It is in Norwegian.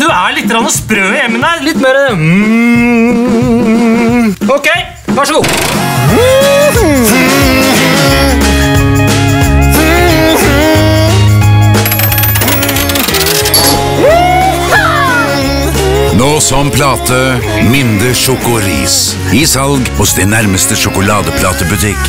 Du er litt sprø i hjemmen her. Litt mer eh, mm. Ok, vær så god. Nå som plate Minde Sjokoris. I salg hos din nærmeste sjokoladeplatebutikk.